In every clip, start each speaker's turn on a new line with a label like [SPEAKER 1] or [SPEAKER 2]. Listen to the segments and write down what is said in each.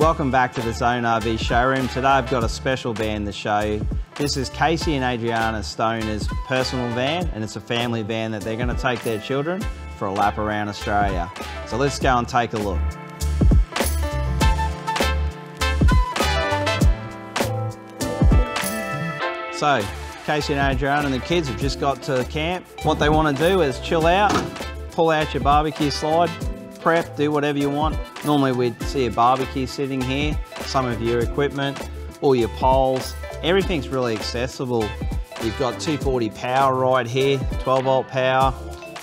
[SPEAKER 1] Welcome back to the Zone RV showroom. Today I've got a special van to show you. This is Casey and Adriana Stoner's personal van and it's a family van that they're going to take their children for a lap around Australia. So let's go and take a look. So, Casey and Adriana and the kids have just got to camp. What they want to do is chill out, pull out your barbecue slide, prep, do whatever you want. Normally we'd see a barbecue sitting here, some of your equipment, all your poles. Everything's really accessible. You've got 240 power right here, 12 volt power.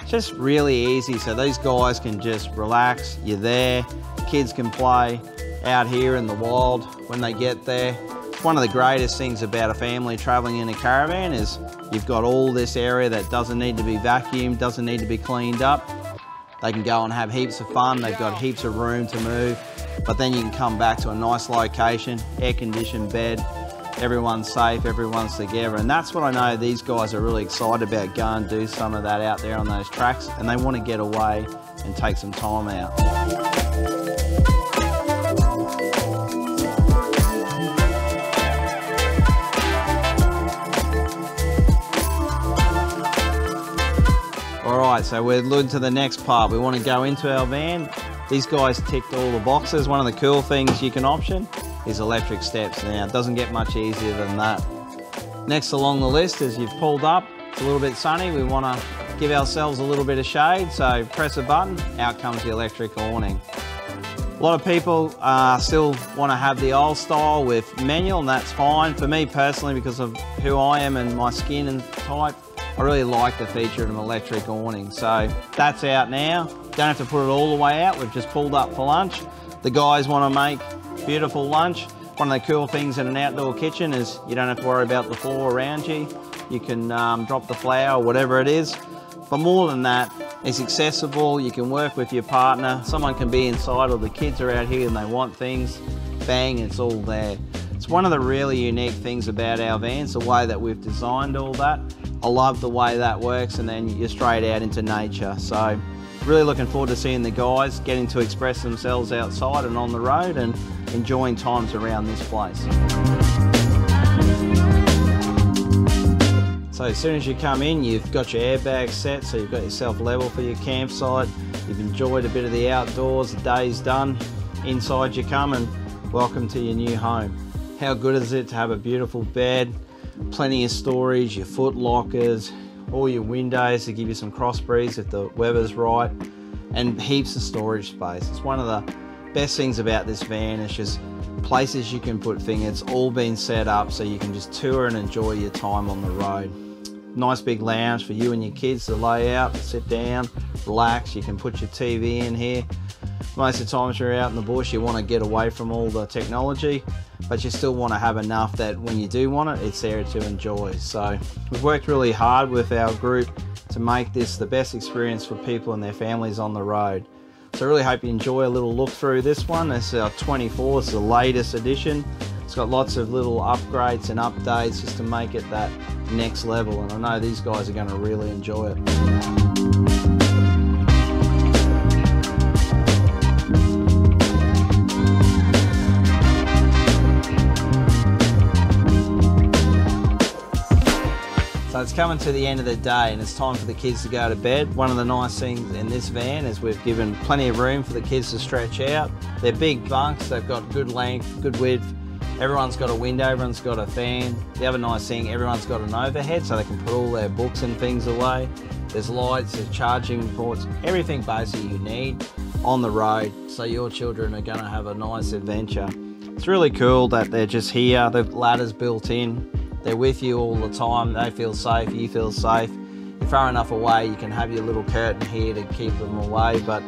[SPEAKER 1] It's just really easy so these guys can just relax, you're there, kids can play out here in the wild when they get there. One of the greatest things about a family traveling in a caravan is you've got all this area that doesn't need to be vacuumed, doesn't need to be cleaned up. They can go and have heaps of fun, they've got heaps of room to move, but then you can come back to a nice location, air conditioned bed, everyone's safe, everyone's together. And that's what I know these guys are really excited about, go and do some of that out there on those tracks. And they want to get away and take some time out. So we're looking to the next part. We want to go into our van. These guys ticked all the boxes. One of the cool things you can option is electric steps. Now, it doesn't get much easier than that. Next along the list is you've pulled up, it's a little bit sunny. We want to give ourselves a little bit of shade, so press a button, out comes the electric awning. A lot of people uh, still want to have the old style with manual, and that's fine. For me personally, because of who I am and my skin and type, I really like the feature of an electric awning. So that's out now. Don't have to put it all the way out. We've just pulled up for lunch. The guys want to make beautiful lunch. One of the cool things in an outdoor kitchen is you don't have to worry about the floor around you. You can um, drop the flour, whatever it is. But more than that, it's accessible. You can work with your partner. Someone can be inside or the kids are out here and they want things. Bang, it's all there. It's one of the really unique things about our vans, the way that we've designed all that. I love the way that works and then you're straight out into nature. So really looking forward to seeing the guys getting to express themselves outside and on the road and enjoying times around this place. So as soon as you come in, you've got your airbag set, so you've got yourself level for your campsite. You've enjoyed a bit of the outdoors, the day's done. Inside you come and welcome to your new home. How good is it to have a beautiful bed, plenty of storage, your foot lockers, all your windows to give you some cross breeze if the weather's right, and heaps of storage space. It's one of the best things about this van. It's just places you can put things. It's all been set up so you can just tour and enjoy your time on the road. Nice big lounge for you and your kids to lay out, sit down, relax. You can put your TV in here. Most of the times you're out in the bush, you want to get away from all the technology, but you still want to have enough that when you do want it, it's there to enjoy. So we've worked really hard with our group to make this the best experience for people and their families on the road. So I really hope you enjoy a little look through this one. It's our 24, it's the latest edition. It's got lots of little upgrades and updates just to make it that next level. And I know these guys are going to really enjoy it. It's coming to the end of the day and it's time for the kids to go to bed. One of the nice things in this van is we've given plenty of room for the kids to stretch out. They're big bunks, they've got good length, good width. Everyone's got a window, everyone's got a fan. The other nice thing, everyone's got an overhead so they can put all their books and things away. There's lights, there's charging ports, everything basically you need on the road so your children are going to have a nice adventure. It's really cool that they're just here, the ladder's built in, they're with you all the time. They feel safe. You feel safe. You're far enough away. You can have your little curtain here to keep them away. But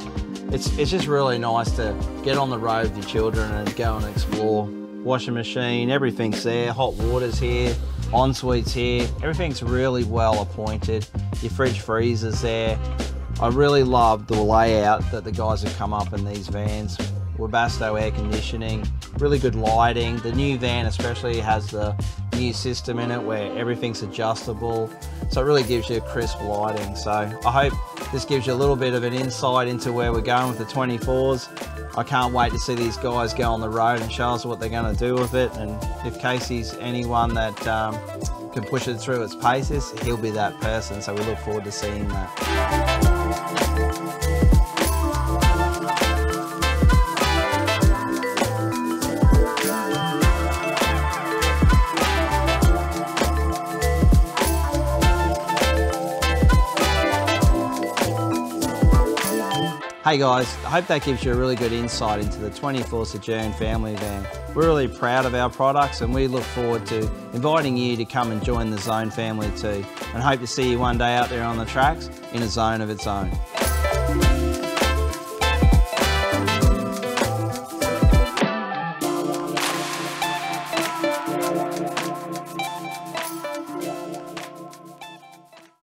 [SPEAKER 1] it's it's just really nice to get on the road with your children and go and explore. Washing machine, everything's there. Hot water's here. En-suite's here. Everything's really well appointed. Your fridge freezer's there. I really love the layout that the guys have come up in these vans. Webasto air conditioning, really good lighting. The new van especially has the new system in it where everything's adjustable. So it really gives you a crisp lighting. So I hope this gives you a little bit of an insight into where we're going with the 24s. I can't wait to see these guys go on the road and show us what they're going to do with it. And if Casey's anyone that um, can push it through its paces, he'll be that person. So we look forward to seeing that. Hey guys, I hope that gives you a really good insight into the 24 Sojourn family van. We're really proud of our products and we look forward to inviting you to come and join the Zone family too and hope to see you one day out there on the tracks in a zone of its own.